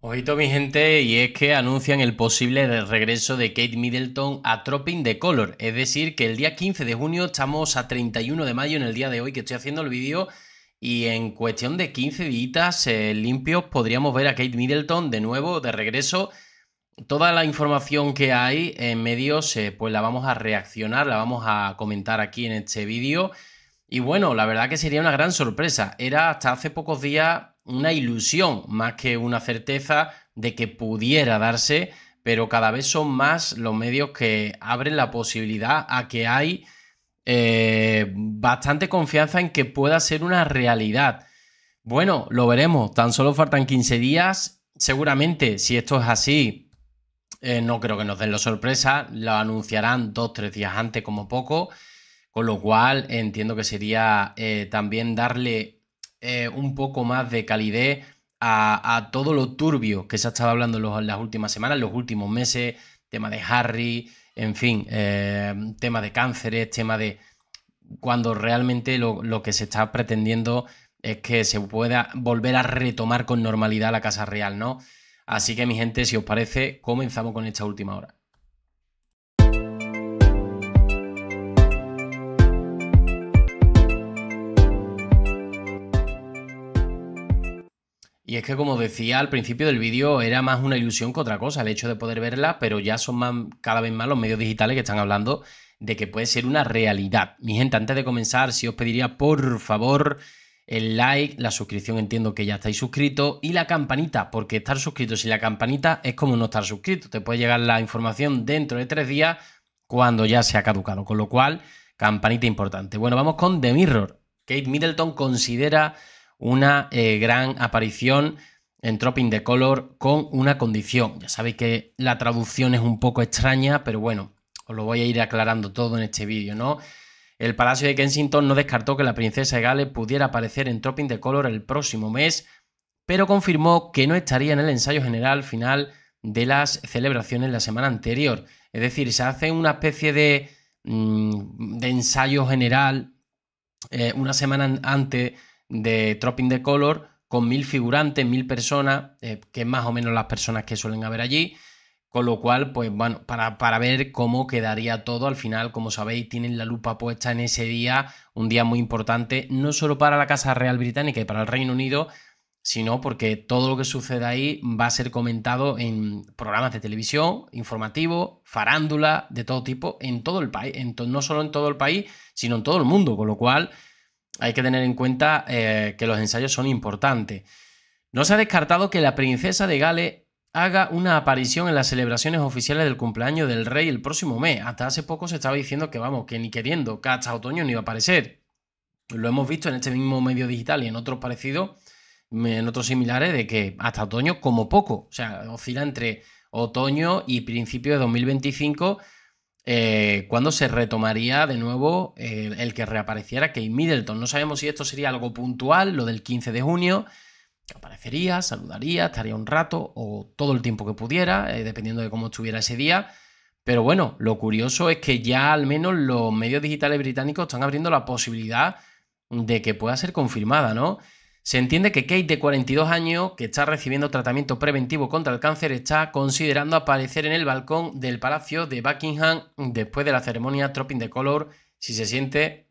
Ojito mi gente, y es que anuncian el posible regreso de Kate Middleton a Tropping the Color. Es decir, que el día 15 de junio estamos a 31 de mayo en el día de hoy que estoy haciendo el vídeo. Y en cuestión de 15 días eh, limpios podríamos ver a Kate Middleton de nuevo, de regreso. Toda la información que hay en medios, eh, pues la vamos a reaccionar, la vamos a comentar aquí en este vídeo. Y bueno, la verdad que sería una gran sorpresa. Era hasta hace pocos días una ilusión más que una certeza de que pudiera darse, pero cada vez son más los medios que abren la posibilidad a que hay eh, bastante confianza en que pueda ser una realidad. Bueno, lo veremos, tan solo faltan 15 días, seguramente si esto es así, eh, no creo que nos den la sorpresa, lo anunciarán dos, tres días antes como poco, con lo cual entiendo que sería eh, también darle eh, un poco más de calidez a, todo lo turbio que se ha estado hablando en, las últimas semanas, los últimos meses, tema de Harry, en fin, eh, tema de cánceres, tema de cuando realmente lo, lo, que se está pretendiendo es que se pueda volver a retomar con normalidad la Casa Real, ¿no? Así que mi gente, si os parece, comenzamos con esta última hora. Y es que como decía al principio del vídeo, era más una ilusión que otra cosa el hecho de poder verla, pero ya son más, cada vez más los medios digitales que están hablando de que puede ser una realidad. Mi gente, antes de comenzar, si os pediría por favor el like, la suscripción, entiendo que ya estáis suscritos, y la campanita, porque estar suscrito sin la campanita es como no estar suscrito. Te puede llegar la información dentro de tres días cuando ya se ha caducado, con lo cual, campanita importante. Bueno, vamos con The Mirror. Kate Middleton considera una eh, gran aparición en Tropping the Color con una condición. Ya sabéis que la traducción es un poco extraña, pero bueno, os lo voy a ir aclarando todo en este vídeo, ¿no? El Palacio de Kensington no descartó que la princesa de Gales pudiera aparecer en Tropping the Color el próximo mes, pero confirmó que no estaría en el ensayo general final de las celebraciones la semana anterior. Es decir, se hace una especie de, mm, de ensayo general eh, una semana antes de Tropping the Color con mil figurantes, mil personas, eh, que es más o menos las personas que suelen haber allí. Con lo cual, pues bueno, para, para, ver cómo quedaría todo, al final, como sabéis, tienen la lupa puesta en ese día, un día muy importante, no solo para la Casa Real Británica y para el Reino Unido, sino porque todo lo que sucede ahí va a ser comentado en programas de televisión, informativo, farándula, de todo tipo, en todo el país, no solo en todo el país, sino en todo el mundo, con lo cual hay que tener en cuenta eh, que los ensayos son importantes. No se ha descartado que la princesa de Gales haga una aparición en las celebraciones oficiales del cumpleaños del rey el próximo mes. Hasta hace poco se estaba diciendo que, vamos, que ni queriendo, que hasta otoño no iba a aparecer. Lo hemos visto en este mismo medio digital y en otros parecidos, en otros similares, de que hasta otoño como poco. O sea, oscila entre otoño y principio de 2025 eh, cuando se retomaría de nuevo eh, el que reapareciera Kate Middleton. No sabemos si esto sería algo puntual, lo del 15 de junio, aparecería, saludaría, estaría un rato o todo el tiempo que pudiera, eh, dependiendo de cómo estuviera ese día. Pero bueno, lo curioso es que ya al menos los medios digitales británicos están abriendo la posibilidad de que pueda ser confirmada, ¿no? Se entiende que Kate, de 42 años, que está recibiendo tratamiento preventivo contra el cáncer, está considerando aparecer en el balcón del Palacio de Buckingham después de la ceremonia Tropping the Color si se siente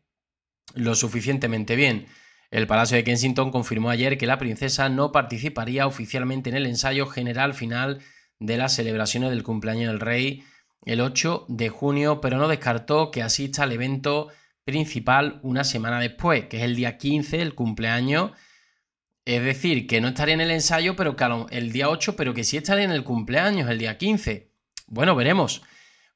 lo suficientemente bien. El Palacio de Kensington confirmó ayer que la princesa no participaría oficialmente en el ensayo general final de las celebraciones del cumpleaños del rey el 8 de junio, pero no descartó que asista al evento principal una semana después, que es el día 15, el cumpleaños es decir, que no estaría en el ensayo pero el día 8, pero que sí estaría en el cumpleaños, el día 15. Bueno, veremos.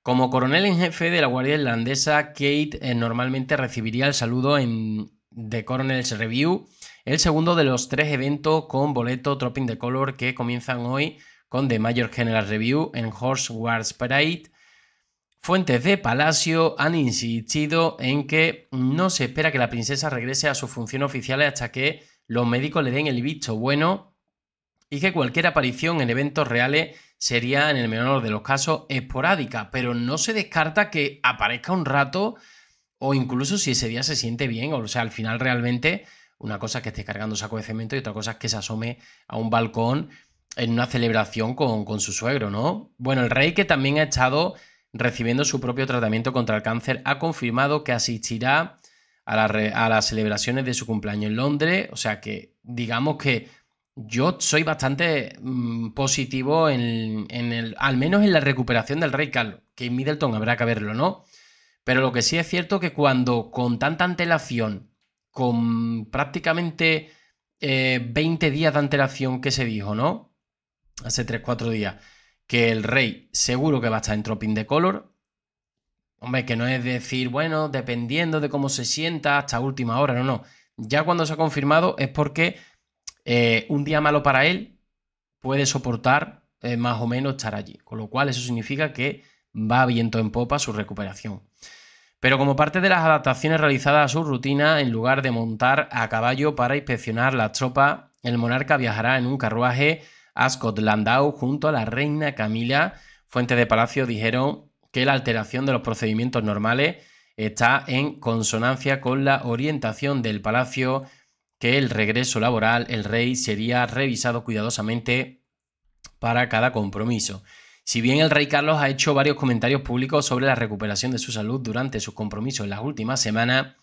Como coronel en jefe de la Guardia Irlandesa, Kate eh, normalmente recibiría el saludo en The Coronel's Review, el segundo de los tres eventos con boleto Dropping the Color que comienzan hoy con The Major General Review en Horse Wars Parade. Fuentes de Palacio han insistido en que no se espera que la princesa regrese a sus funciones oficiales hasta que los médicos le den el visto bueno y que cualquier aparición en eventos reales sería en el menor de los casos esporádica, pero no se descarta que aparezca un rato o incluso si ese día se siente bien, o sea, al final realmente una cosa es que esté cargando saco de cemento y otra cosa es que se asome a un balcón en una celebración con, su suegro, ¿no? Bueno, el rey que también ha estado recibiendo su propio tratamiento contra el cáncer, ha confirmado que asistirá a, las celebraciones de su cumpleaños en Londres, o sea que digamos que yo soy bastante mm, positivo en, el, al menos en la recuperación del Rey Carlos, que en Middleton habrá que verlo, ¿no? Pero lo que sí es cierto que cuando con tanta antelación, con prácticamente 20 eh, días de antelación que se dijo, ¿no? Hace 3-4 días, que el rey seguro que va a estar en Tropping de Color. Hombre, que no es decir, bueno, dependiendo de cómo se sienta hasta última hora, no, no. Ya cuando se ha confirmado es porque eh, un día malo para él puede soportar eh, más o menos estar allí. Con lo cual eso significa que va viento en popa su recuperación. Pero como parte de las adaptaciones realizadas a su rutina, en lugar de montar a caballo para inspeccionar la tropa, el monarca viajará en un carruaje a Scotland junto a la reina Camila. Fuentes de palacio dijeron que la alteración de los procedimientos normales está en consonancia con la orientación del palacio que el regreso laboral, el rey sería revisado cuidadosamente para cada compromiso. Si bien el rey Carlos ha hecho varios comentarios públicos sobre la recuperación de su salud durante sus compromisos en las últimas semanas,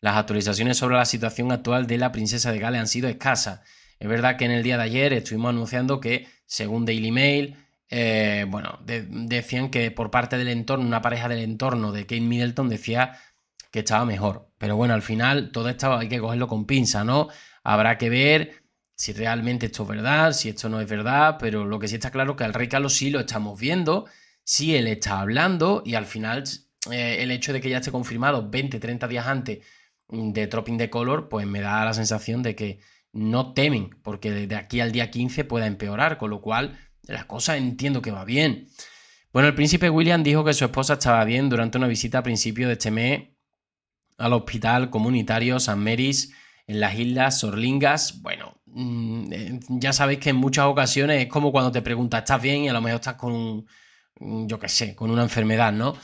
las actualizaciones sobre la situación actual de la princesa de Gales han sido escasas. Es verdad que en el día de ayer estuvimos anunciando que, según Daily Mail, eh, bueno, decían que por parte del entorno, una pareja del entorno de Kate Middleton decía que estaba mejor. Pero bueno, al final todo esto hay que cogerlo con pinza, ¿no? Habrá que ver si realmente esto es verdad, si esto no es verdad, pero lo que sí está claro es que al rey Carlos sí lo estamos viendo, sí él está hablando y al final eh, el hecho de que ya esté confirmado 20, 30 días antes de Tropping de Color, pues me da la sensación de que no temen, porque desde aquí al día 15 pueda empeorar, con lo cual la cosa entiendo que va bien. Bueno, el príncipe William dijo que su esposa estaba bien durante una visita a principio de este mes al hospital comunitario San Mary's en las Islas Sorlingas. Bueno, mm, eh, ya sabéis que en muchas ocasiones es como cuando te preguntas, ¿estás bien? Y a lo mejor estás con, yo qué sé, con una enfermedad, ¿no?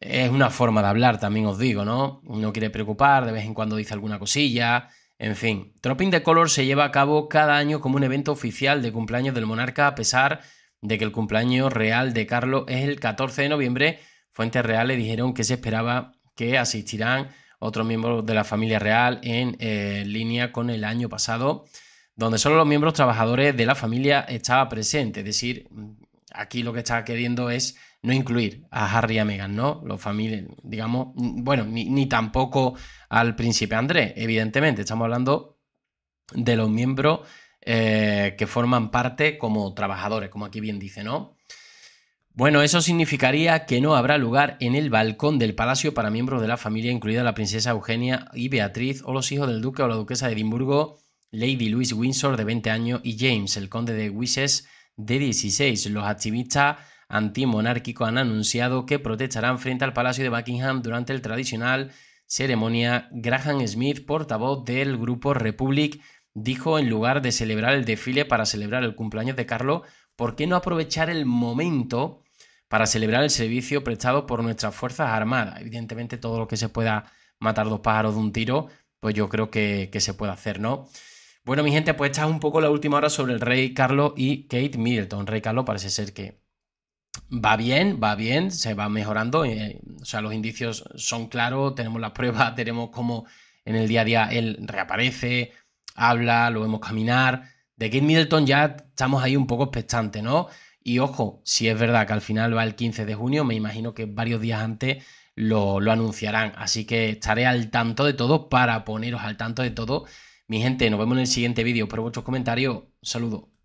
Es una forma de hablar, también os digo, ¿no? No quiere preocupar, de vez en cuando dice alguna cosilla, en fin. Dropping the Color se lleva a cabo cada año como un evento oficial de cumpleaños del monarca, a pesar de que el cumpleaños real de Carlos es el 14 de noviembre. Fuentes reales dijeron que se esperaba que asistirán otros miembros de la familia real en eh, línea con el año pasado, donde solo los miembros trabajadores de la familia estaban presentes. Es decir, aquí lo que está queriendo es no incluir a Harry y a Meghan, ¿no? Los familiares, digamos, bueno, ni, tampoco al príncipe Andrés, evidentemente. Estamos hablando de los miembros eh, que forman parte como trabajadores, como aquí bien dice, ¿no? Bueno, eso significaría que no habrá lugar en el balcón del palacio para miembros de la familia, incluida la princesa Eugenia y Beatriz, o los hijos del duque o la duquesa de Edimburgo, Lady Louise Windsor, de 20 años, y James, el conde de Wessex, de 16. Los activistas antimonárquicos han anunciado que protestarán frente al palacio de Buckingham durante el tradicional ceremonia. Graham Smith, portavoz del grupo Republic, dijo en lugar de celebrar el desfile para celebrar el cumpleaños de Carlos, ¿por qué no aprovechar el momento para celebrar el servicio prestado por nuestras Fuerzas Armadas. Evidentemente, todo lo que se pueda matar dos pájaros de un tiro, pues yo creo que, se puede hacer, ¿no? Bueno, mi gente, pues esta es un poco la última hora sobre el rey Carlos y Kate Middleton. Rey Carlos parece ser que va bien, va bien, se va mejorando. Eh, o sea, los indicios son claros, tenemos las pruebas, tenemos como en el día a día él reaparece, habla, lo vemos caminar. De Kate Middleton ya estamos ahí un poco expectantes, ¿no? Y ojo, si es verdad que al final va el 15 de junio, me imagino que varios días antes lo, anunciarán. Así que estaré al tanto de todo para poneros al tanto de todo. Mi gente, nos vemos en el siguiente vídeo. Por vuestros comentarios, saludos.